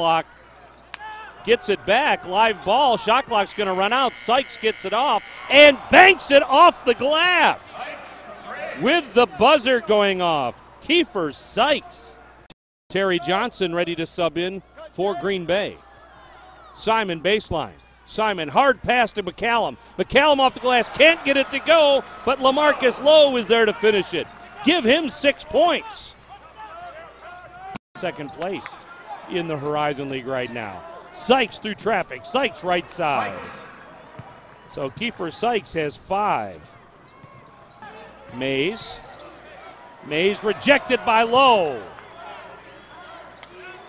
clock gets it back. Live ball. Shot clock's going to run out. Sykes gets it off and banks it off the glass with the buzzer going off. Keifer Sykes. Terry Johnson ready to sub in for Green Bay. Simon baseline. Simon hard pass to McCallum. McCallum off the glass can't get it to go, but Lamarcus Lowe is there to finish it. Give him six points. Second place in the Horizon League right now. Sykes through traffic. Sykes right side. So Keifer Sykes has five. Mays. Mays rejected by Lowe.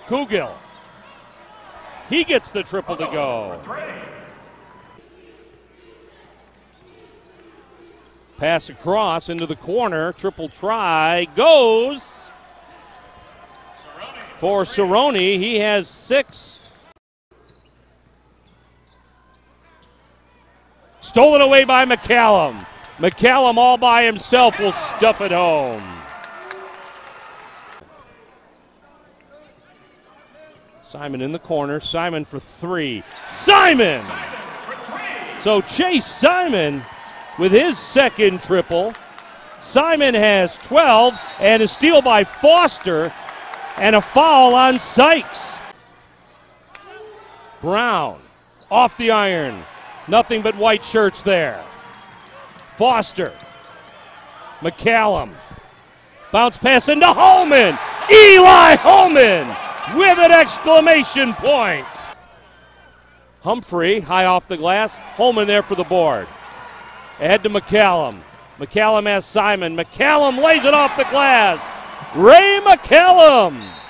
Kugel. He gets the triple to go. Pass across into the corner. Triple try. Goes for Cerrone. He has six. Stolen away by McCallum. McCallum all by himself will stuff it home. Simon in the corner. Simon for three. Simon! So Chase Simon with his second triple. Simon has 12 and a steal by Foster and a foul on Sykes. Brown off the iron. Nothing but white shirts there. Foster. McCallum. Bounce pass into Holman. Eli Holman with an exclamation point. Humphrey high off the glass. Holman there for the board. Ahead to McCallum. McCallum has Simon. McCallum lays it off the glass. Ray McCallum